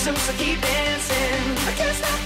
so, so keep dancing. I can't stop.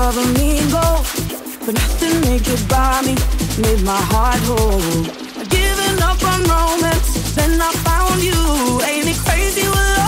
of me mean goal, but nothing they could buy me made my heart whole. Giving up on romance, then I found you. Ain't it crazy what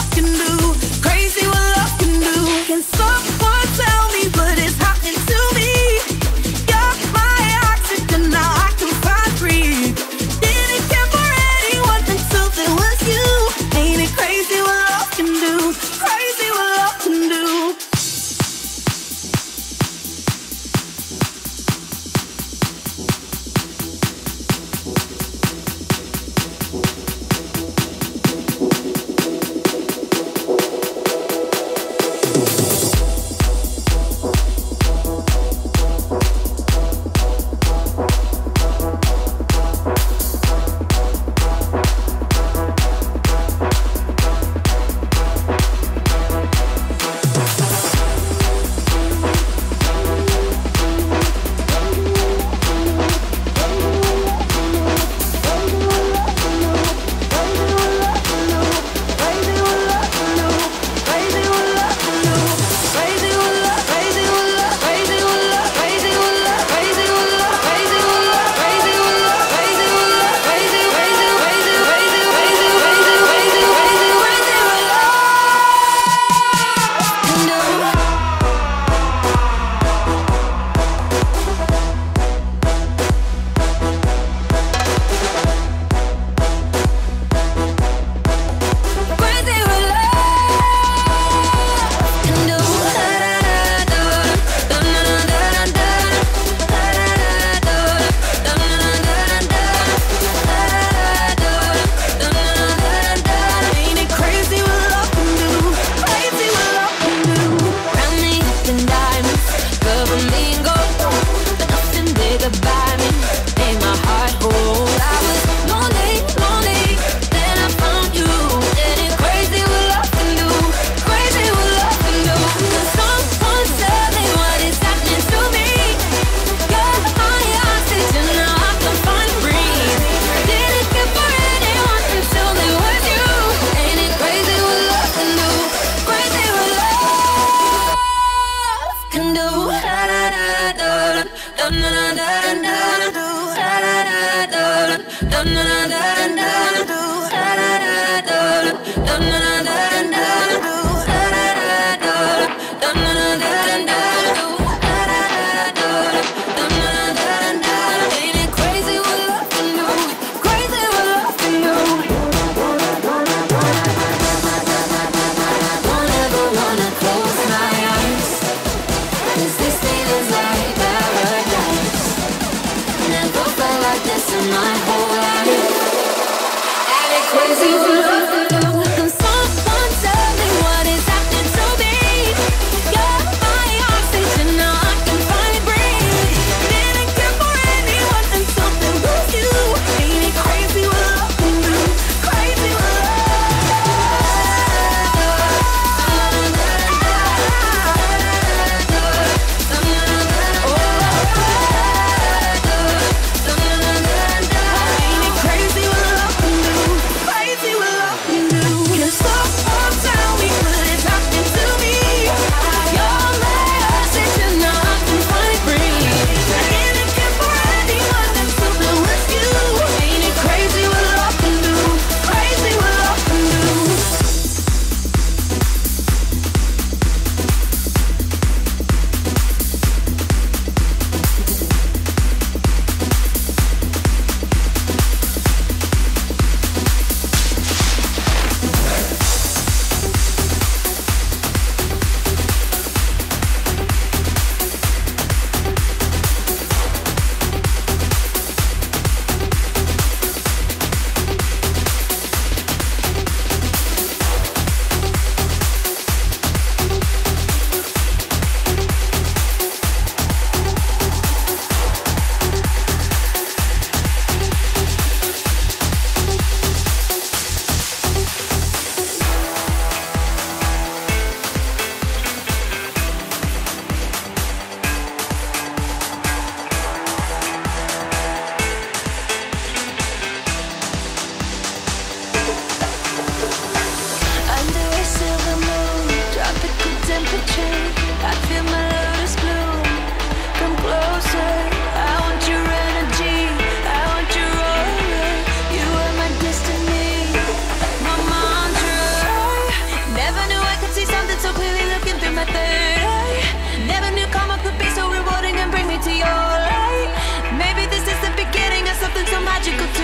magical.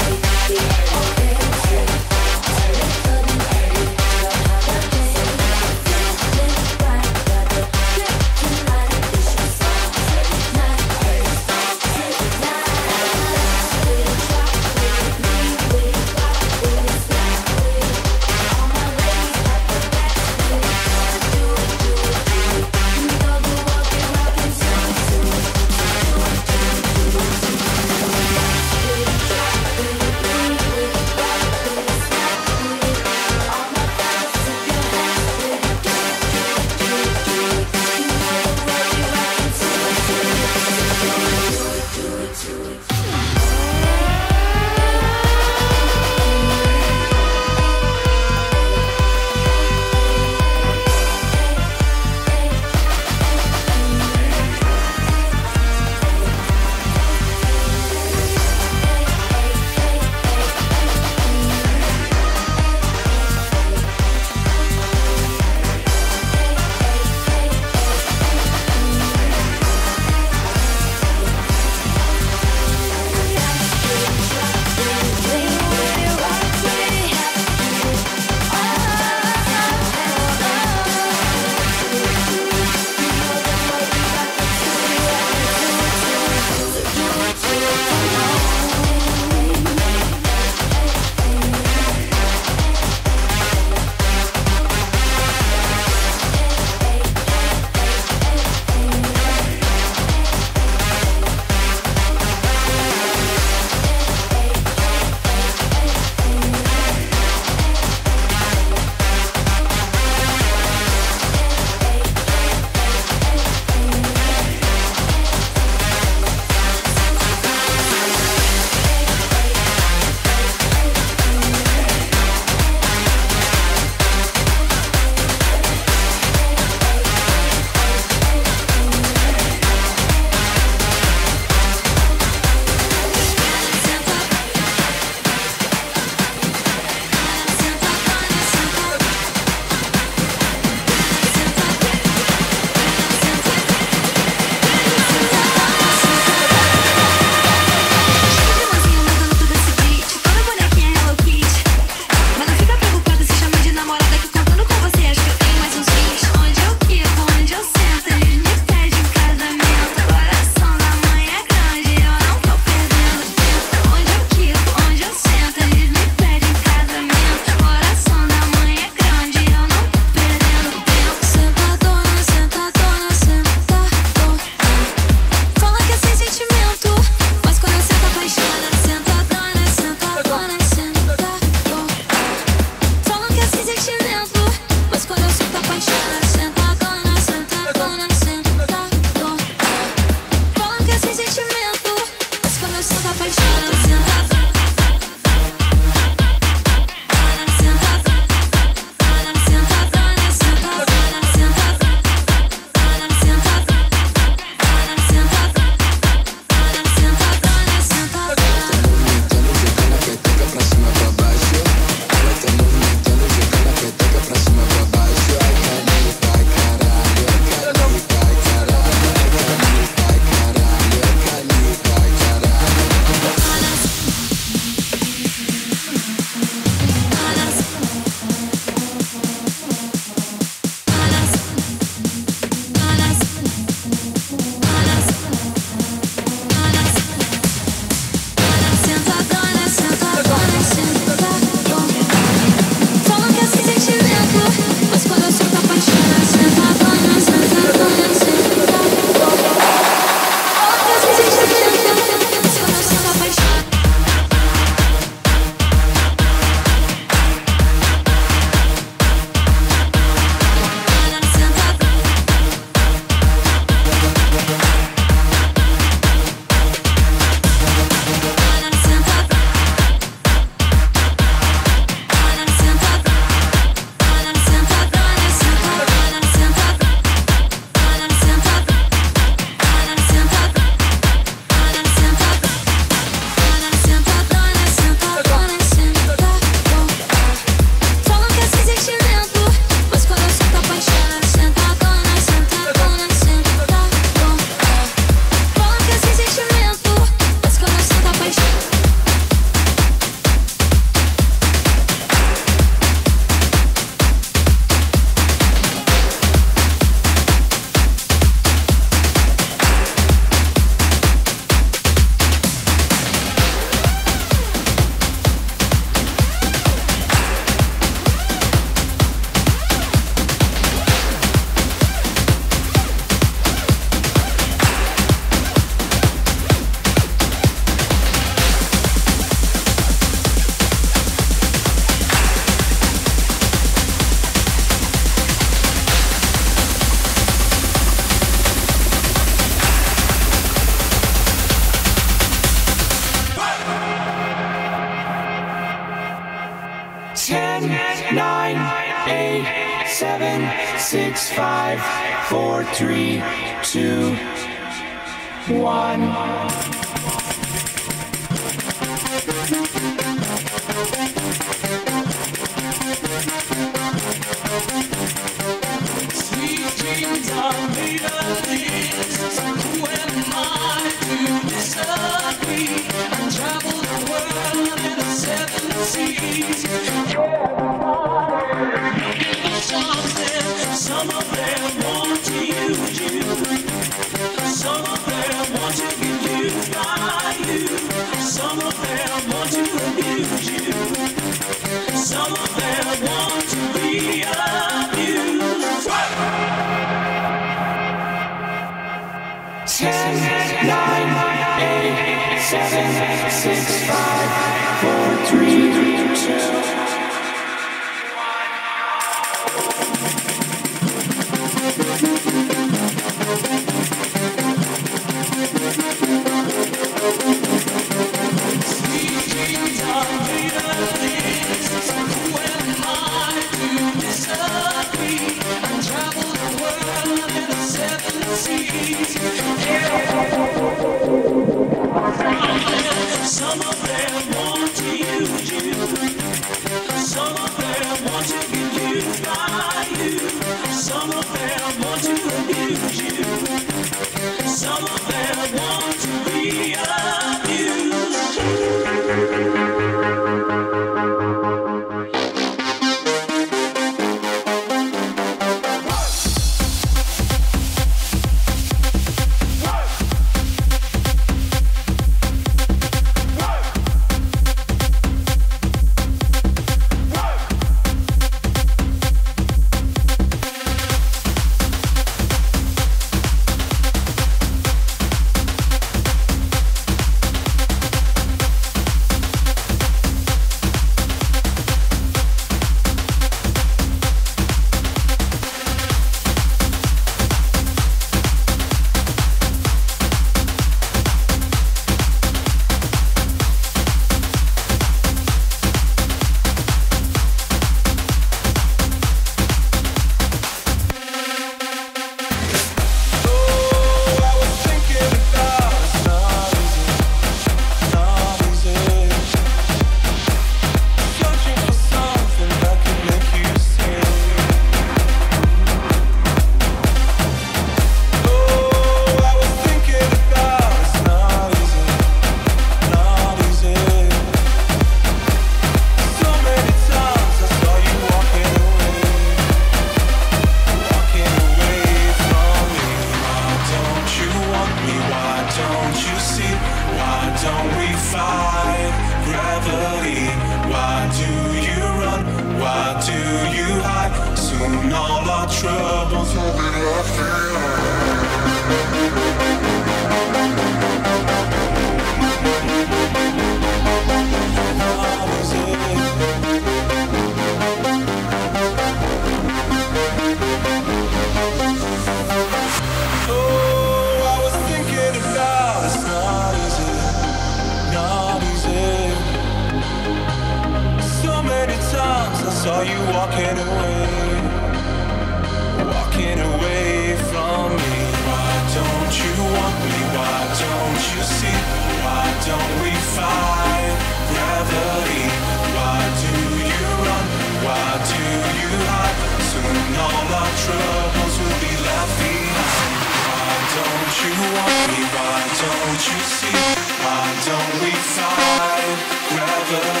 Gravity?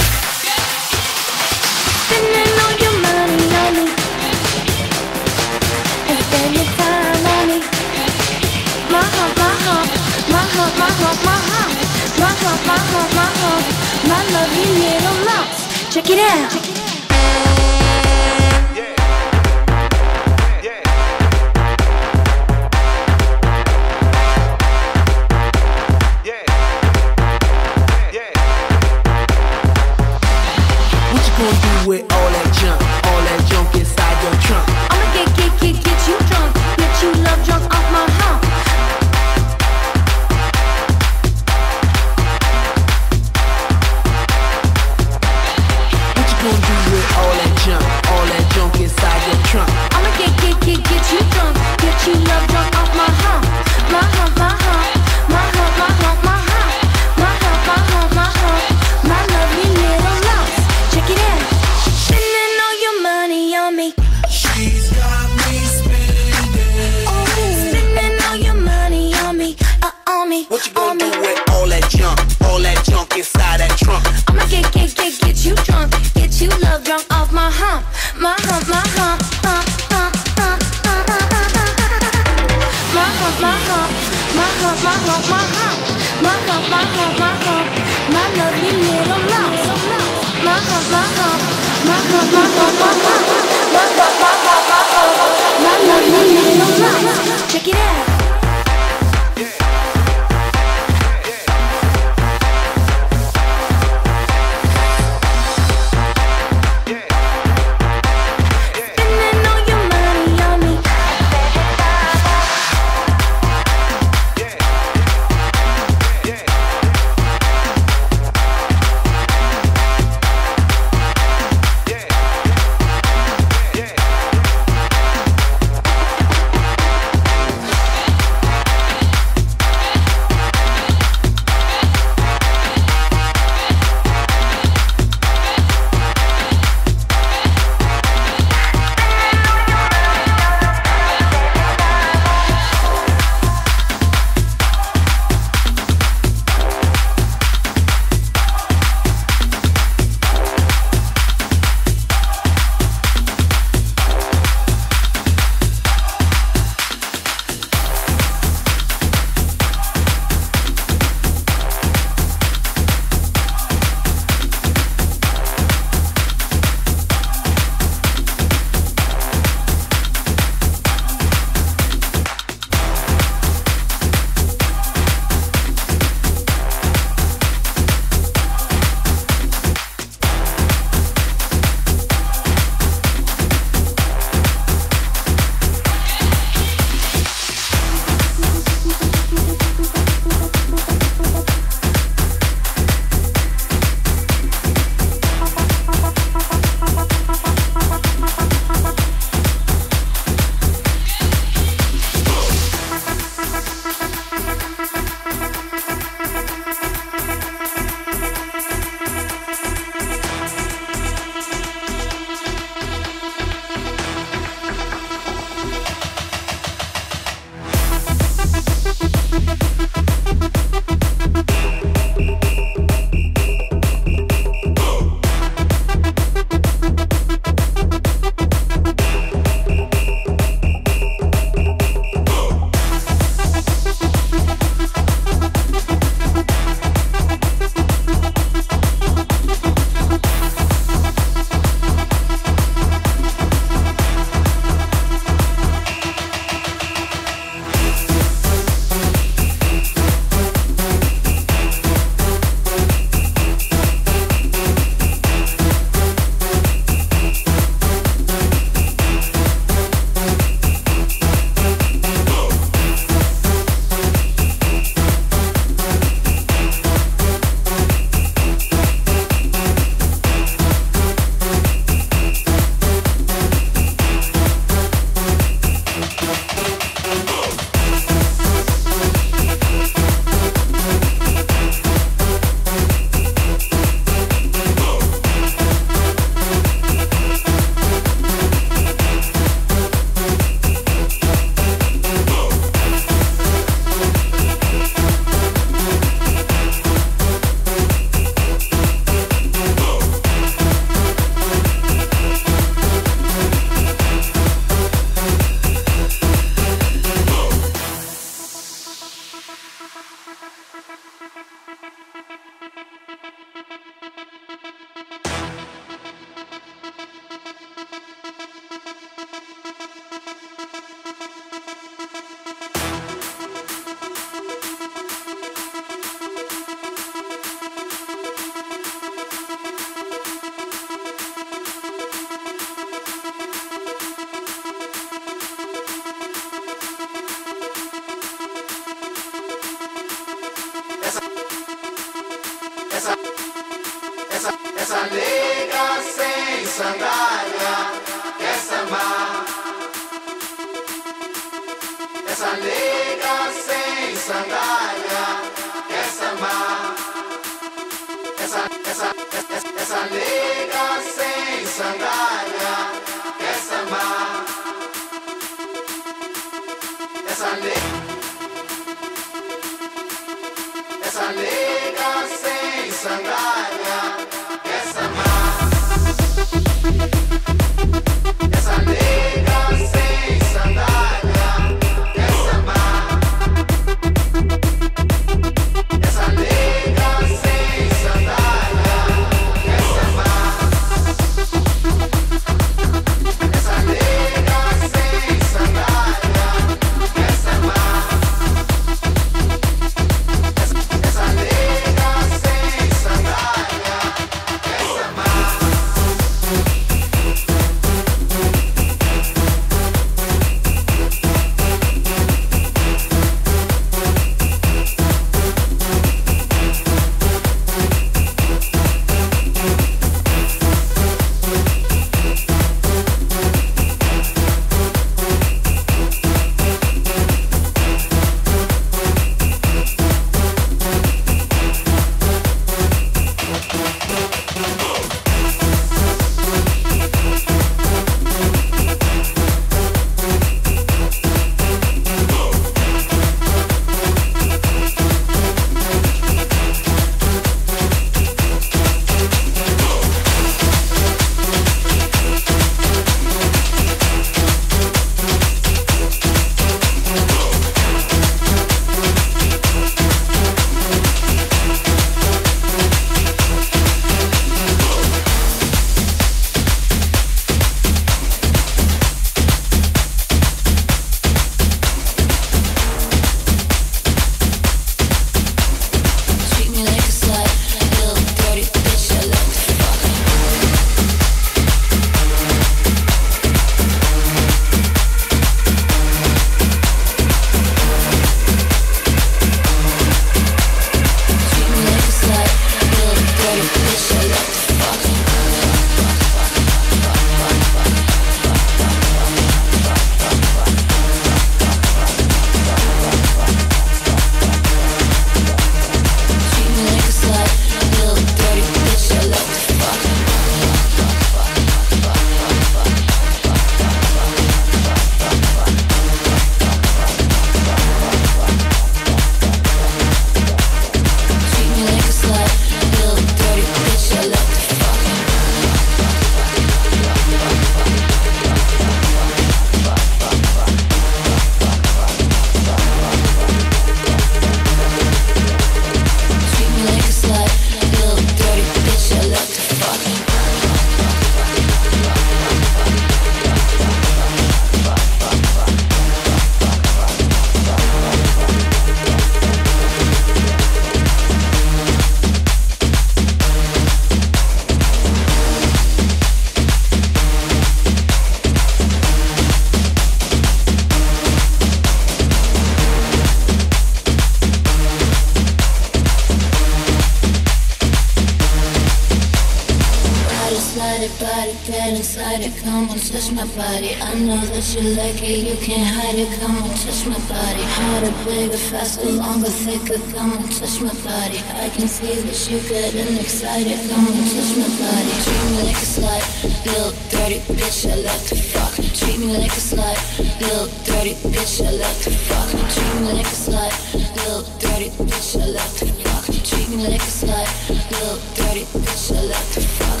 My body. I know that you like it, you can't hide it. Come on, touch my body. Harder, bigger, faster, longer, thicker. Come on, touch my body. I can see that you're getting excited. Come on, touch my body. Treat me like a slut, little dirty bitch. I love to fuck. Treat me like a slut, little dirty bitch. I love to fuck. Treat me like a slut, little dirty bitch. I love to fuck. Treat me like a slut, little dirty bitch. I love to fuck.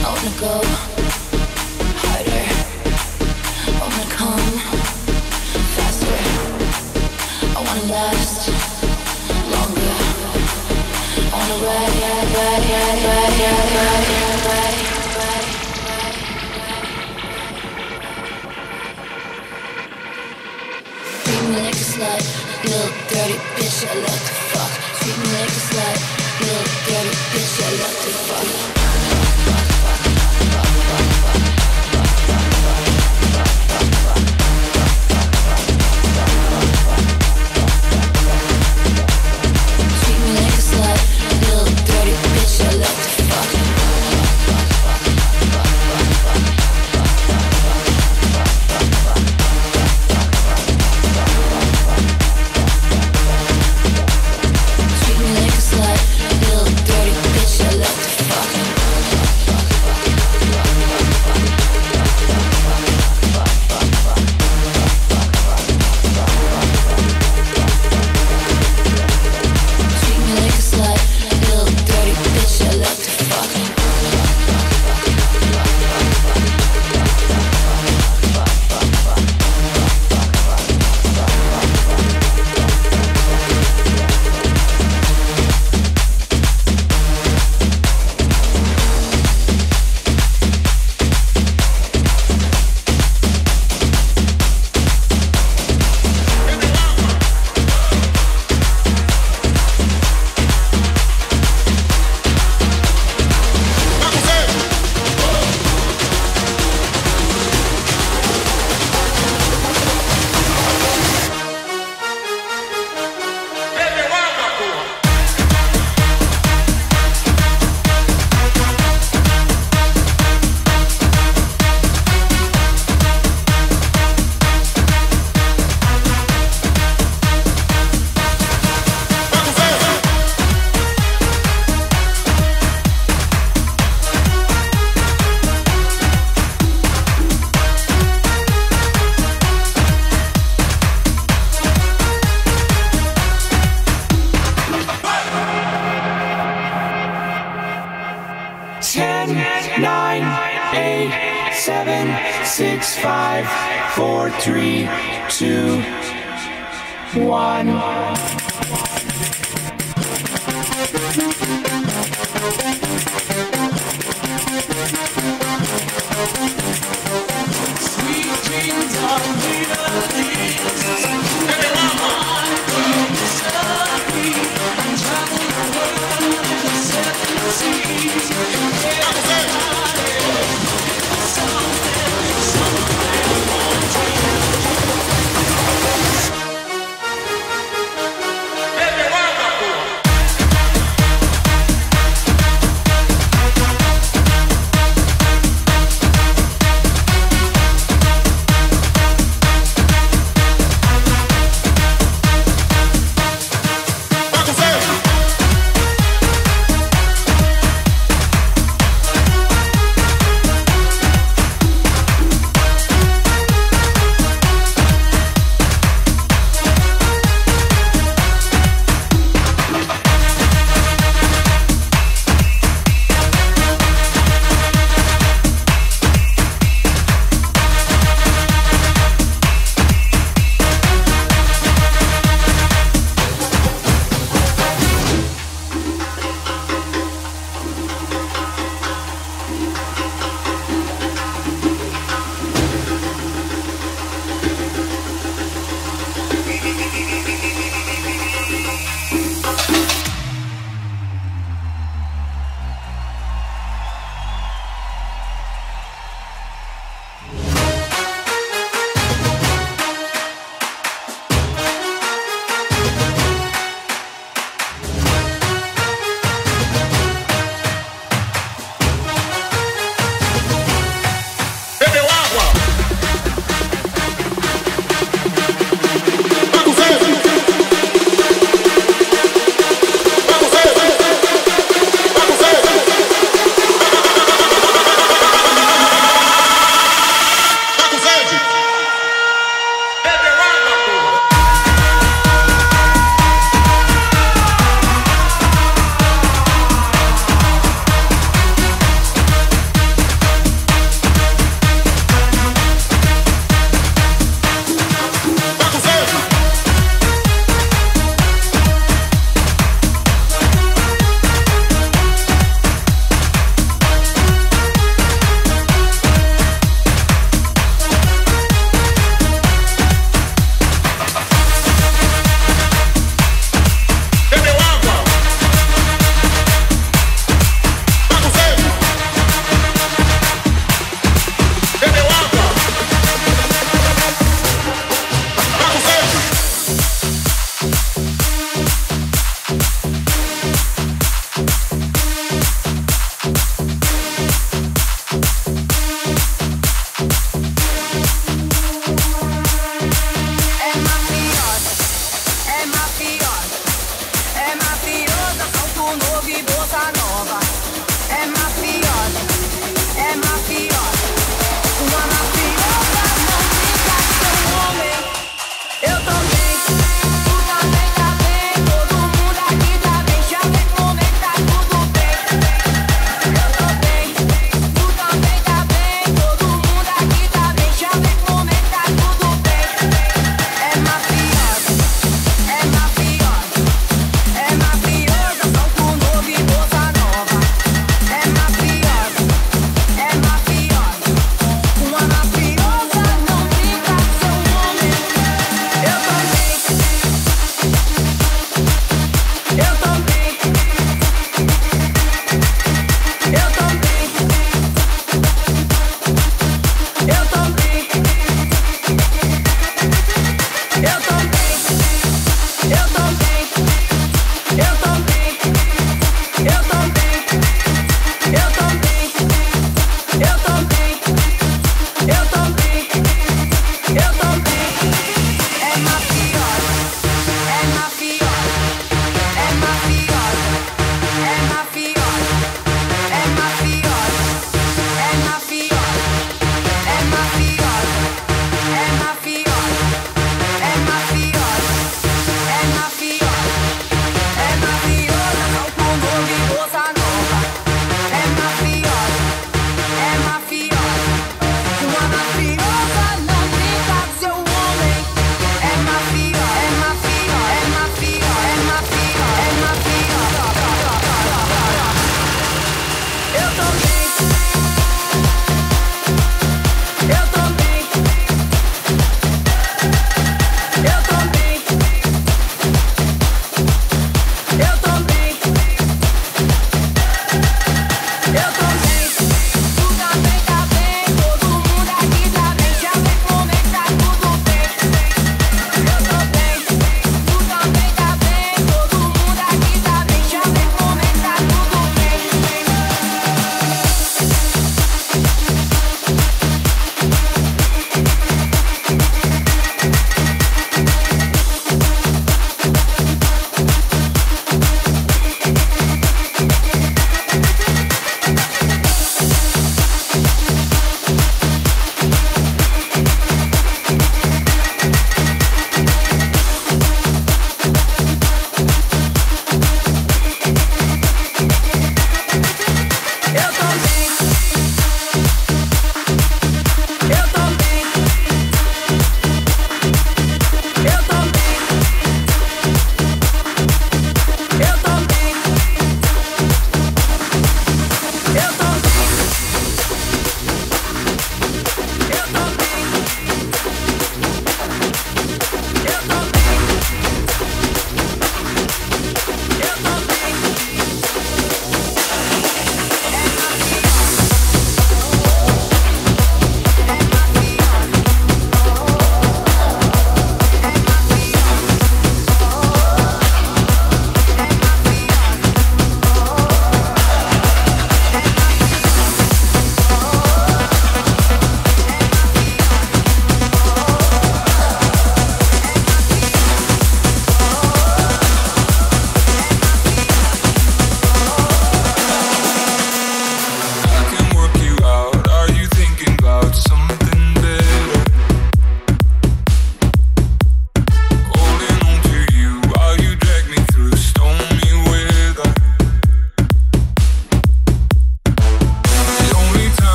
I wanna go little dirty bitch. I love